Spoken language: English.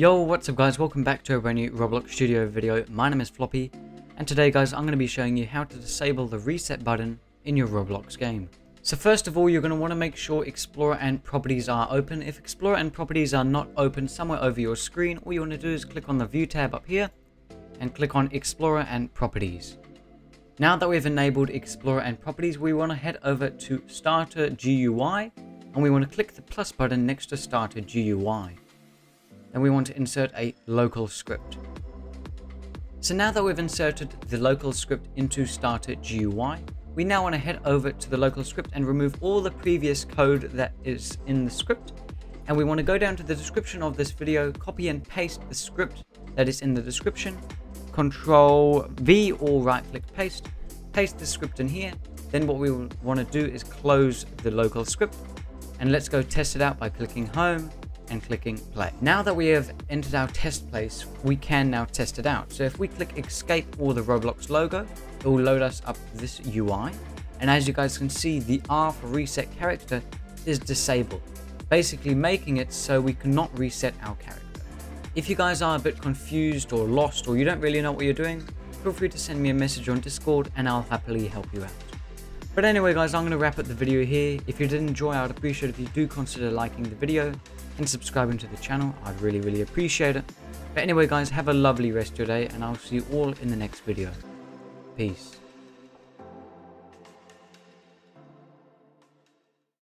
Yo, what's up guys, welcome back to a brand new Roblox Studio video. My name is Floppy, and today guys I'm going to be showing you how to disable the reset button in your Roblox game. So first of all, you're going to want to make sure Explorer and Properties are open. If Explorer and Properties are not open somewhere over your screen, all you want to do is click on the View tab up here, and click on Explorer and Properties. Now that we've enabled Explorer and Properties, we want to head over to Starter GUI, and we want to click the plus button next to Starter GUI. Then we want to insert a local script. So now that we've inserted the local script into Starter GUI, we now want to head over to the local script and remove all the previous code that is in the script. And we want to go down to the description of this video, copy and paste the script that is in the description, Control V or right click paste, paste the script in here. Then what we want to do is close the local script and let's go test it out by clicking home and clicking play. Now that we have entered our test place, we can now test it out. So if we click escape or the Roblox logo, it will load us up this UI. And as you guys can see, the R for reset character is disabled, basically making it so we cannot reset our character. If you guys are a bit confused or lost or you don't really know what you're doing, feel free to send me a message on Discord and I'll happily help you out. But anyway guys, I'm going to wrap up the video here. If you did enjoy, I would appreciate if you do consider liking the video and subscribing to the channel. I'd really, really appreciate it. But anyway guys, have a lovely rest of your day and I'll see you all in the next video. Peace.